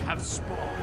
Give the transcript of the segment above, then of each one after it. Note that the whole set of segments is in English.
Have spawned.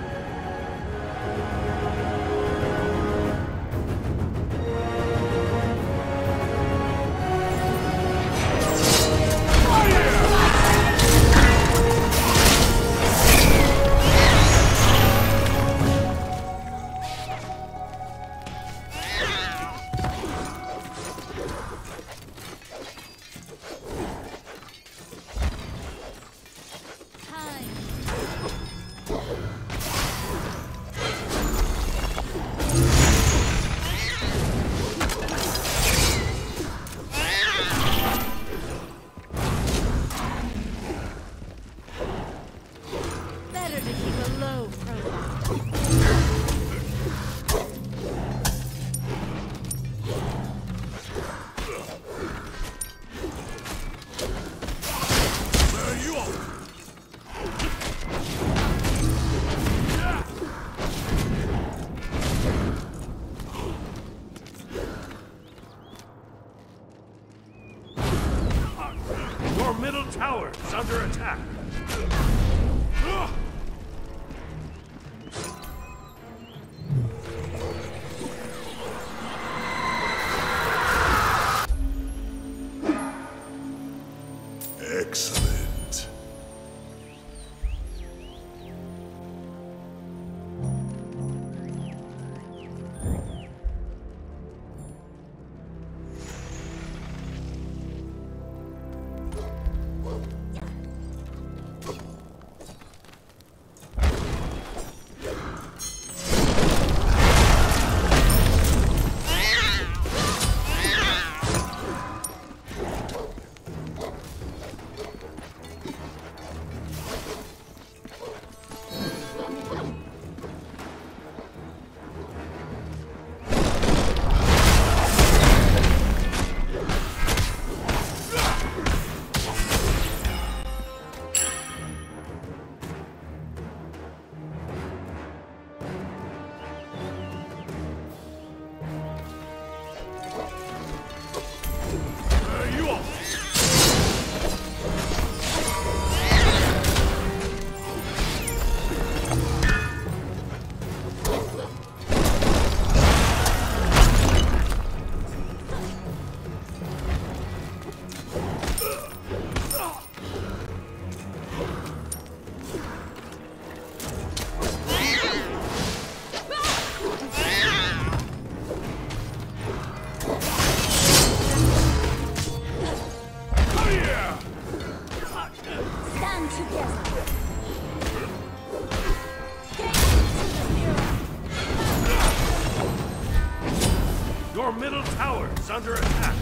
Your middle tower is under attack.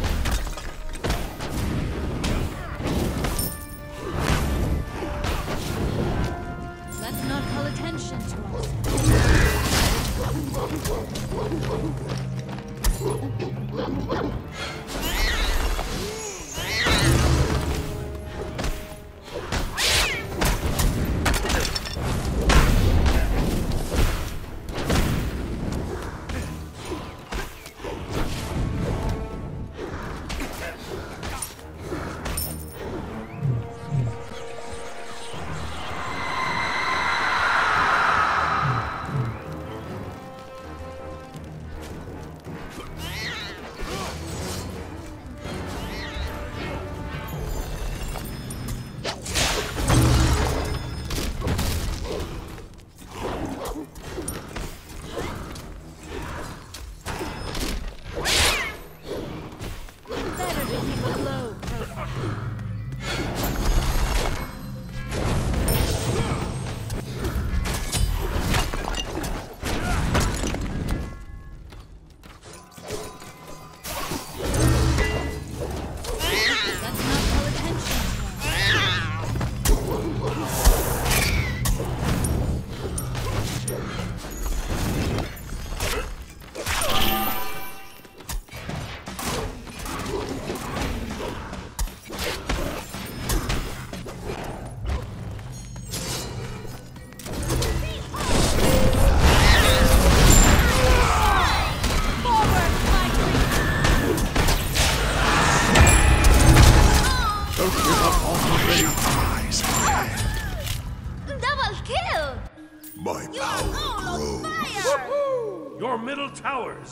Let's not call attention to us.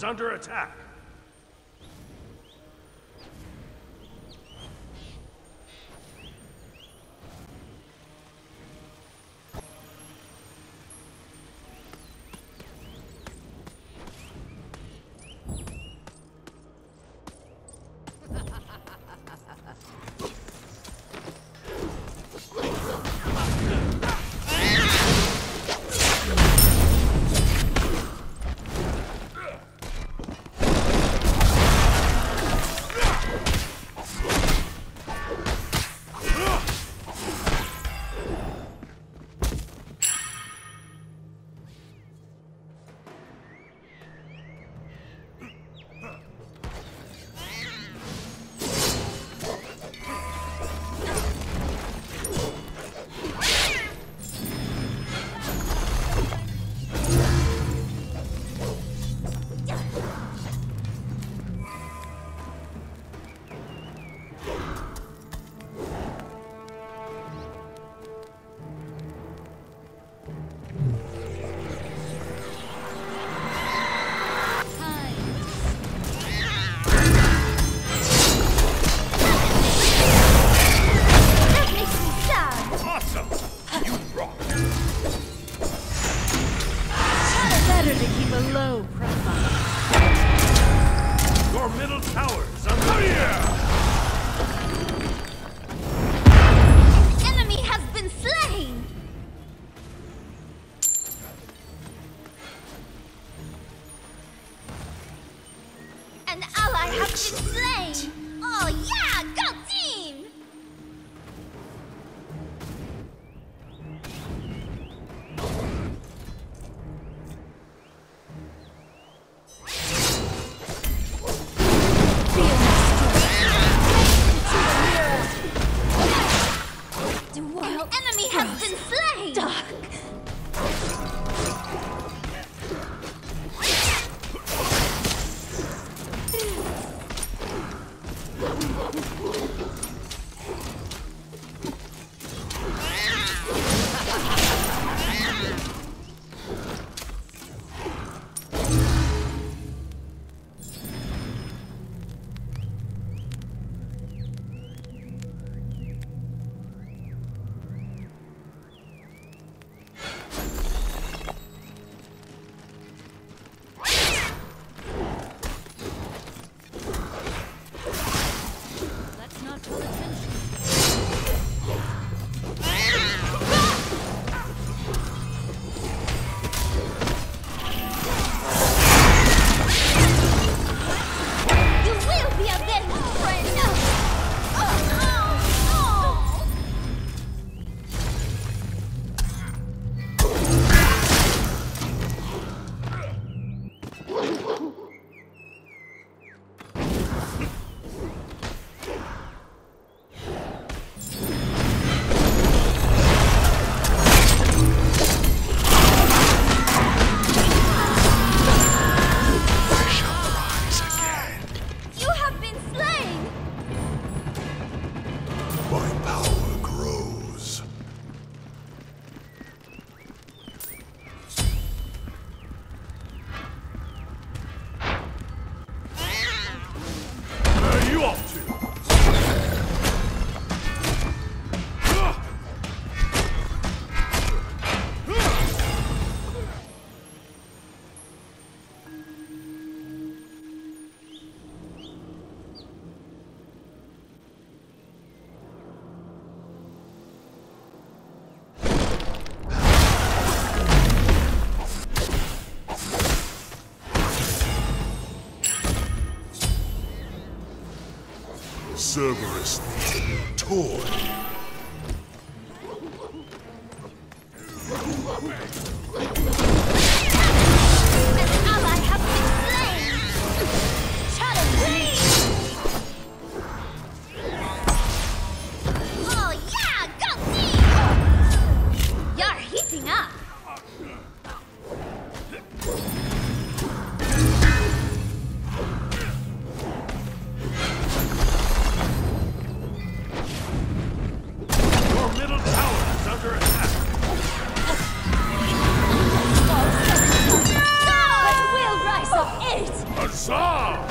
under attack. to keep a low profile. Your middle tower's under here! Cerberus toy. Saw!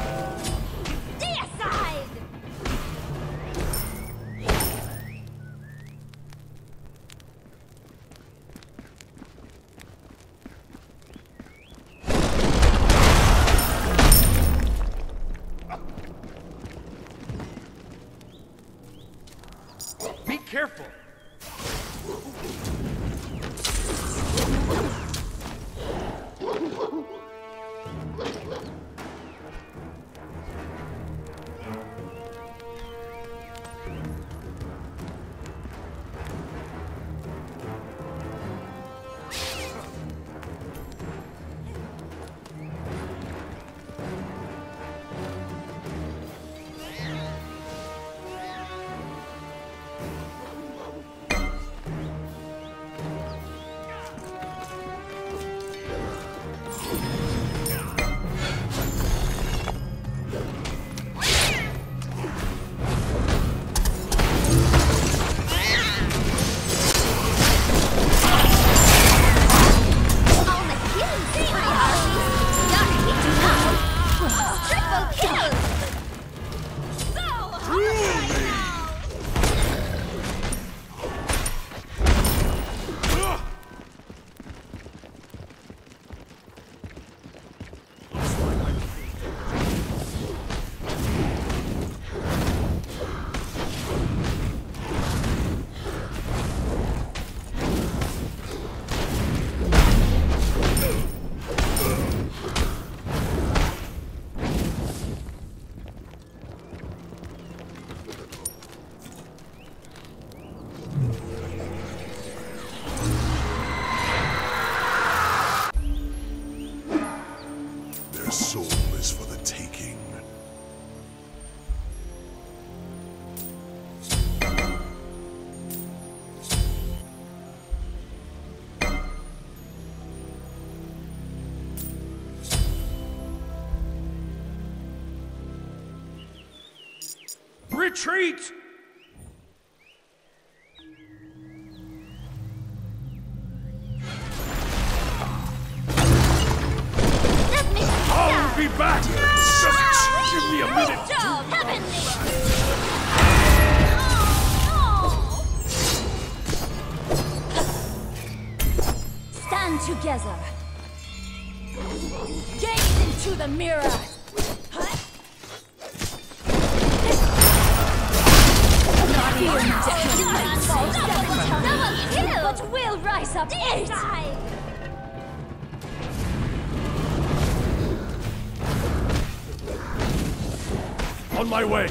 Retreat! Let me I'll be back! Just give me a minute! Joe, heavenly! Oh, oh. Stand together. Gaze into the mirror. Seven times, but will rise up eight. On my way!